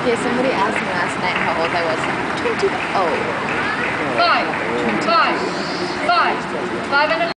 Okay, somebody asked me last night how old I was. 20. Oh. Five. Five. Five. Five and a half.